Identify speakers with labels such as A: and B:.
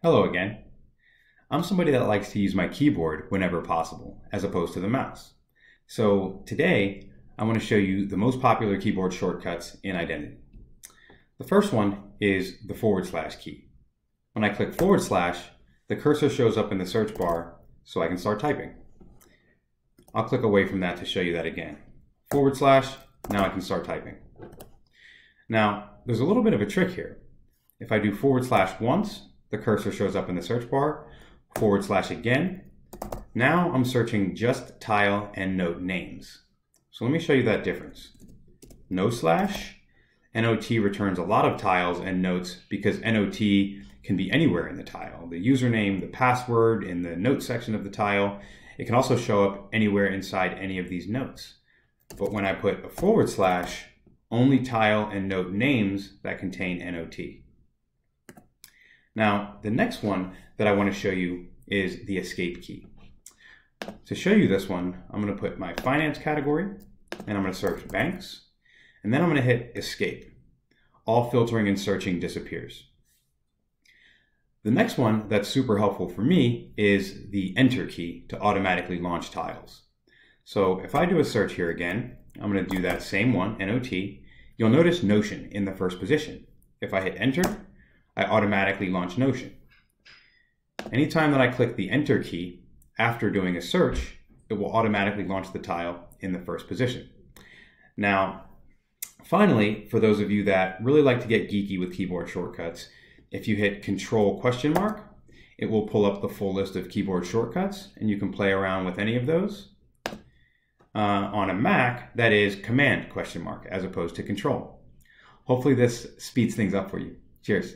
A: Hello again. I'm somebody that likes to use my keyboard whenever possible, as opposed to the mouse. So today, I want to show you the most popular keyboard shortcuts in Idenati. The first one is the forward slash key. When I click forward slash, the cursor shows up in the search bar so I can start typing. I'll click away from that to show you that again. Forward slash, now I can start typing. Now, there's a little bit of a trick here. If I do forward slash once, the cursor shows up in the search bar, forward slash again. Now I'm searching just tile and note names. So let me show you that difference. No slash, NOT returns a lot of tiles and notes because NOT can be anywhere in the tile. The username, the password, in the note section of the tile. It can also show up anywhere inside any of these notes. But when I put a forward slash, only tile and note names that contain NOT. Now, the next one that I want to show you is the escape key. To show you this one, I'm going to put my finance category and I'm going to search banks and then I'm going to hit escape. All filtering and searching disappears. The next one that's super helpful for me is the enter key to automatically launch tiles. So if I do a search here again, I'm going to do that same one, NOT. You'll notice Notion in the first position. If I hit enter, I automatically launch Notion. Anytime that I click the Enter key after doing a search, it will automatically launch the tile in the first position. Now, finally, for those of you that really like to get geeky with keyboard shortcuts, if you hit Control question mark, it will pull up the full list of keyboard shortcuts, and you can play around with any of those. Uh, on a Mac, that is Command question mark as opposed to Control. Hopefully this speeds things up for you. Cheers.